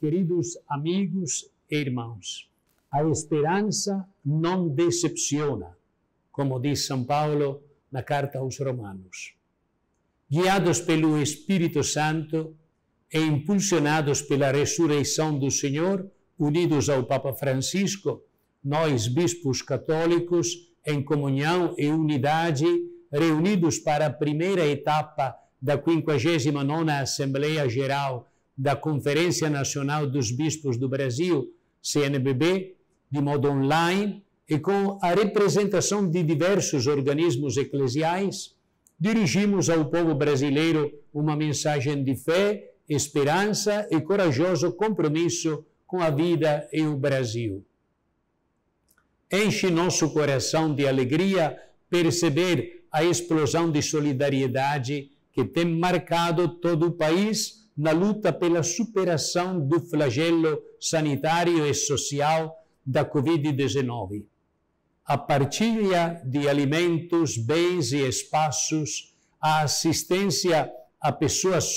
queridos amigos e irmãos, a esperança não decepciona, como diz São Paulo na carta aos Romanos. Guiados pelo Espírito Santo e impulsionados pela ressurreição do Senhor, unidos ao Papa Francisco, nós, bispos católicos, em comunhão e unidade, reunidos para a primeira etapa da 59ª Assembleia Geral da Conferência Nacional dos Bispos do Brasil, CNBB, de modo online e com a representação de diversos organismos eclesiais, dirigimos ao povo brasileiro uma mensagem de fé, esperança e corajoso compromisso com a vida e o Brasil. Enche nosso coração de alegria perceber a explosão de solidariedade que tem marcado todo o país na luta pela superação do flagelo sanitário e social da Covid-19. A partilha de alimentos, bens e espaços, a assistência a pessoas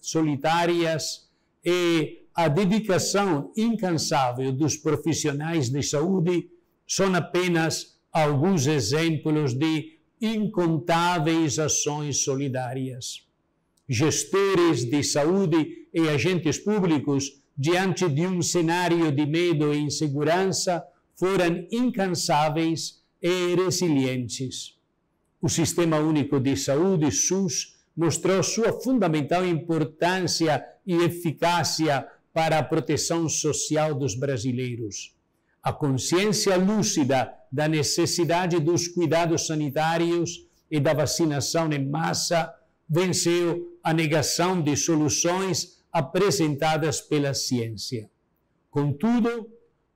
solitárias e a dedicação incansável dos profissionais de saúde são apenas alguns exemplos de incontáveis ações solidárias. Gestores de saúde e agentes públicos, diante de um cenário de medo e insegurança, foram incansáveis e resilientes. O Sistema Único de Saúde, SUS, mostrou sua fundamental importância e eficácia para a proteção social dos brasileiros. A consciência lúcida da necessidade dos cuidados sanitários e da vacinação em massa venceu a negação de soluções apresentadas pela ciência. Contudo,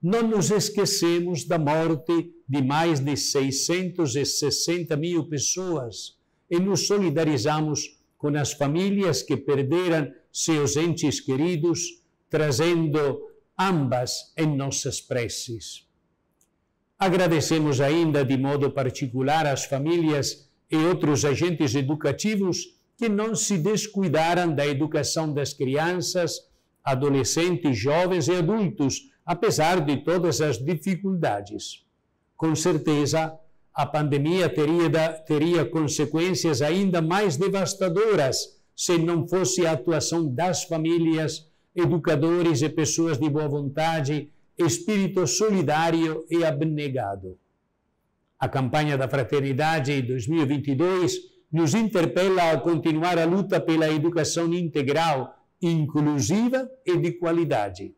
não nos esquecemos da morte de mais de 660 mil pessoas e nos solidarizamos com as famílias que perderam seus entes queridos, trazendo ambas em nossas preces. Agradecemos ainda de modo particular às famílias e outros agentes educativos que não se descuidaram da educação das crianças, adolescentes, jovens e adultos, apesar de todas as dificuldades. Com certeza, a pandemia teria, teria consequências ainda mais devastadoras se não fosse a atuação das famílias, educadores e pessoas de boa vontade espírito solidário e abnegado. A campanha da Fraternidade 2022 nos interpela a continuar a luta pela educação integral, inclusiva e de qualidade.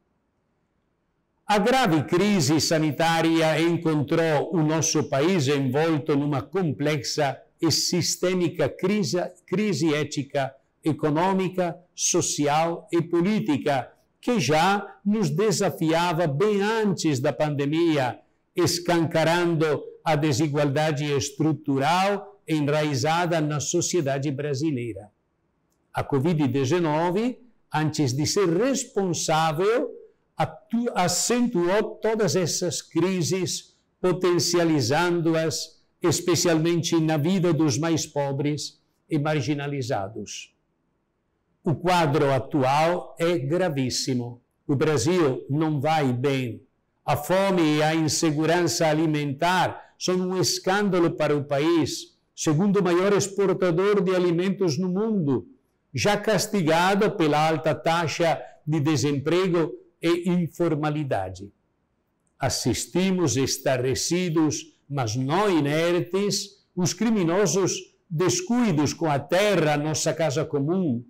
A grave crise sanitária encontrou o nosso país envolto numa complexa e sistêmica crise, crise ética, econômica, social e política que já nos desafiava bem antes da pandemia, escancarando a desigualdade estrutural enraizada na sociedade brasileira. A Covid-19, antes de ser responsável, acentuou todas essas crises, potencializando-as, especialmente na vida dos mais pobres e marginalizados. O quadro atual é gravíssimo. O Brasil não vai bem. A fome e a insegurança alimentar são um escândalo para o país, segundo maior exportador de alimentos no mundo, já castigado pela alta taxa de desemprego e informalidade. Assistimos estarrecidos, mas não inertes, os criminosos descuidos com a terra, nossa casa comum,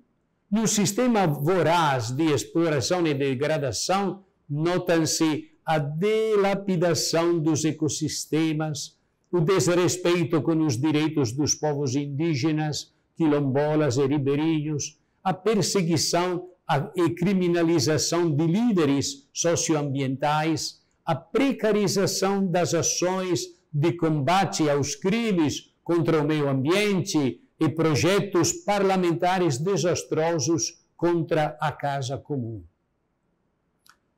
no sistema voraz de exploração e degradação, notam-se a delapidação dos ecossistemas, o desrespeito com os direitos dos povos indígenas, quilombolas e ribeirinhos, a perseguição e criminalização de líderes socioambientais, a precarização das ações de combate aos crimes contra o meio ambiente, e projetos parlamentares desastrosos contra a casa comum.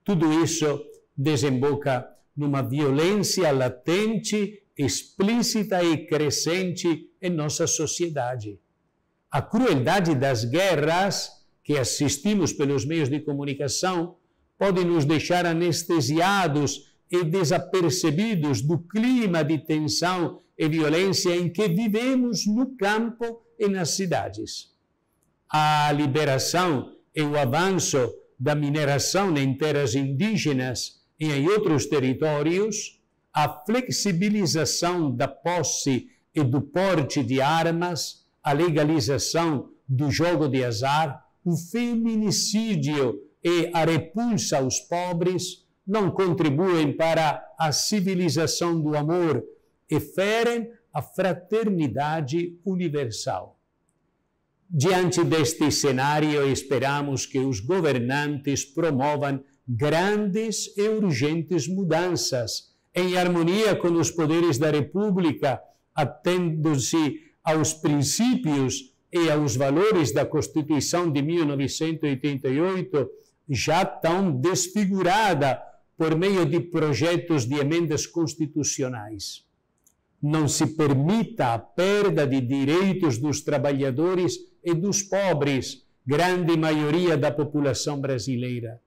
Tudo isso desemboca numa violência latente, explícita e crescente em nossa sociedade. A crueldade das guerras que assistimos pelos meios de comunicação pode nos deixar anestesiados e desapercebidos do clima de tensão e violência em que vivemos no campo e nas cidades. A liberação e o avanço da mineração em terras indígenas e em outros territórios, a flexibilização da posse e do porte de armas, a legalização do jogo de azar, o feminicídio e a repulsa aos pobres não contribuem para a civilização do amor e ferem a fraternidade universal. Diante deste cenário, esperamos que os governantes promovam grandes e urgentes mudanças em harmonia com os poderes da República, atendo-se aos princípios e aos valores da Constituição de 1988, já tão desfigurada por meio de projetos de emendas constitucionais. Não se permita a perda de direitos dos trabalhadores e dos pobres, grande maioria da população brasileira.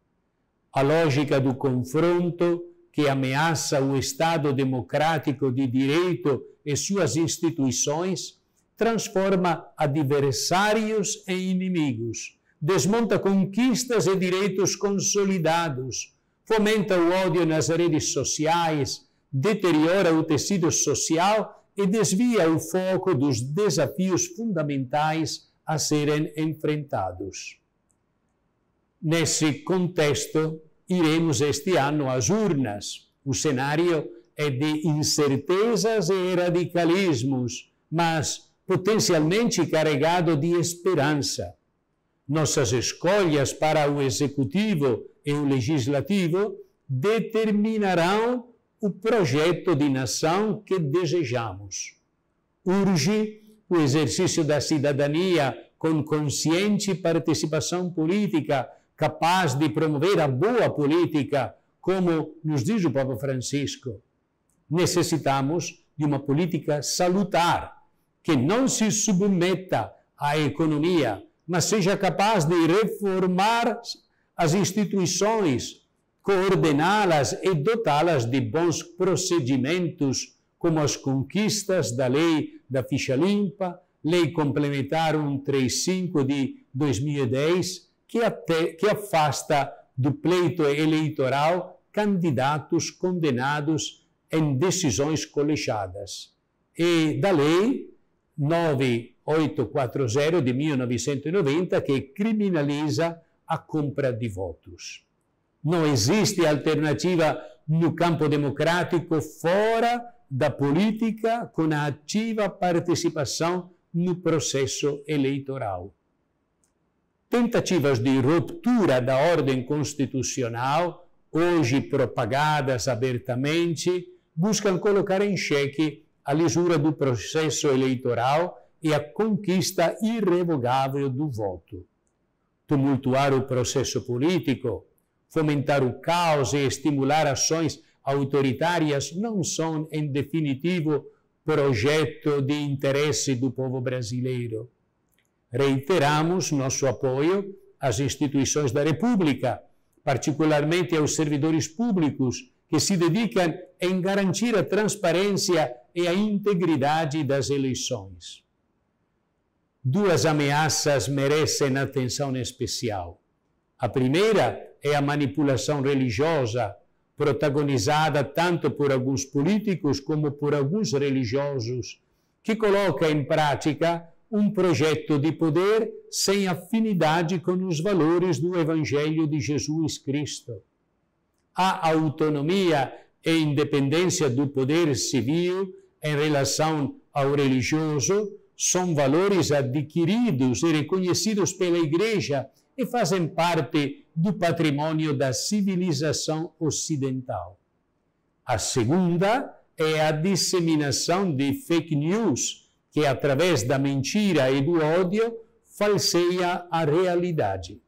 A lógica do confronto que ameaça o Estado democrático de direito e suas instituições transforma adversários em inimigos, desmonta conquistas e direitos consolidados, fomenta o ódio nas redes sociais, deteriora o tecido social e desvia o foco dos desafios fundamentais a serem enfrentados. Nesse contexto, iremos este ano às urnas. O cenário é de incertezas e radicalismos, mas potencialmente carregado de esperança. Nossas escolhas para o executivo e o legislativo determinarão o projeto de nação que desejamos. Urge o exercício da cidadania com consciente participação política, capaz de promover a boa política, como nos diz o Papa Francisco. Necessitamos de uma política salutar, que não se submeta à economia, mas seja capaz de reformar as instituições, coordená-las e dotá-las de bons procedimentos, como as conquistas da lei da ficha limpa, lei complementar 135 de 2010, que, até, que afasta do pleito eleitoral candidatos condenados em decisões colegiadas, e da lei 9840 de 1990, que criminaliza a compra de votos. Não existe alternativa no campo democrático fora da política com a ativa participação no processo eleitoral. Tentativas de ruptura da ordem constitucional, hoje propagadas abertamente, buscam colocar em xeque a lisura do processo eleitoral e a conquista irrevogável do voto tumultuar o processo político, fomentar o caos e estimular ações autoritárias não são, em definitivo, projeto de interesse do povo brasileiro. Reiteramos nosso apoio às instituições da República, particularmente aos servidores públicos que se dedicam em garantir a transparência e a integridade das eleições duas ameaças merecem atenção especial. A primeira é a manipulação religiosa, protagonizada tanto por alguns políticos como por alguns religiosos, que coloca em prática um projeto de poder sem afinidade com os valores do Evangelho de Jesus Cristo. A autonomia e independência do poder civil em relação ao religioso são valores adquiridos e reconhecidos pela Igreja e fazem parte do patrimônio da civilização ocidental. A segunda é a disseminação de fake news, que através da mentira e do ódio falseia a realidade.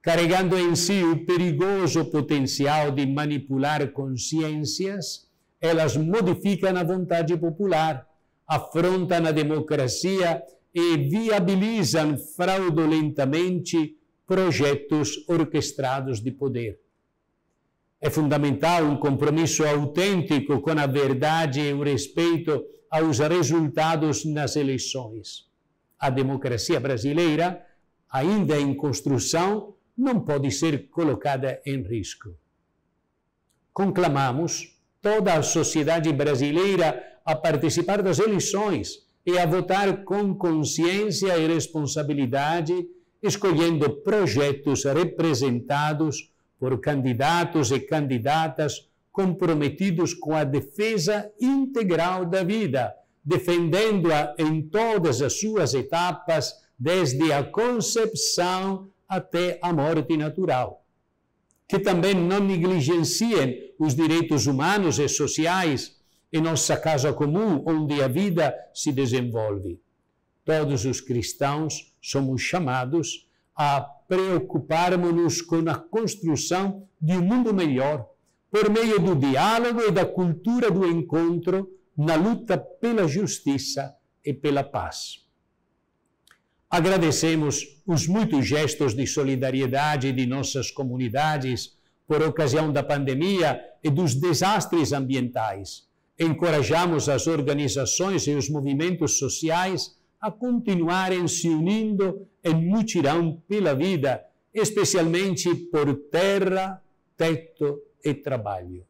Carregando em si o perigoso potencial de manipular consciências, elas modificam a vontade popular afrontam a democracia e viabilizam fraudulentamente projetos orquestrados de poder. É fundamental um compromisso autêntico com a verdade e o respeito aos resultados nas eleições. A democracia brasileira, ainda em construção, não pode ser colocada em risco. Conclamamos toda a sociedade brasileira a participar das eleições e a votar com consciência e responsabilidade, escolhendo projetos representados por candidatos e candidatas comprometidos com a defesa integral da vida, defendendo-a em todas as suas etapas, desde a concepção até a morte natural. Que também não negligenciem os direitos humanos e sociais em nossa casa comum, onde a vida se desenvolve. Todos os cristãos somos chamados a preocuparmos-nos com a construção de um mundo melhor, por meio do diálogo e da cultura do encontro, na luta pela justiça e pela paz. Agradecemos os muitos gestos de solidariedade de nossas comunidades por ocasião da pandemia e dos desastres ambientais encorajamos as organizações e os movimentos sociais a continuarem se unindo em mutirão pela vida, especialmente por terra, teto e trabalho.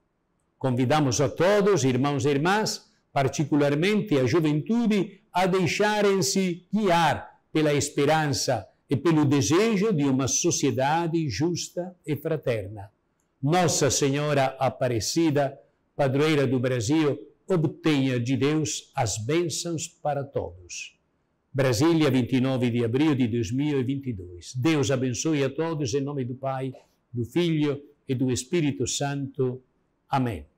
Convidamos a todos, irmãos e irmãs, particularmente a juventude, a deixarem-se guiar pela esperança e pelo desejo de uma sociedade justa e fraterna. Nossa Senhora Aparecida, padroeira do Brasil, obtenha de Deus as bênçãos para todos. Brasília, 29 de abril de 2022. Deus abençoe a todos em nome do Pai, do Filho e do Espírito Santo. Amém.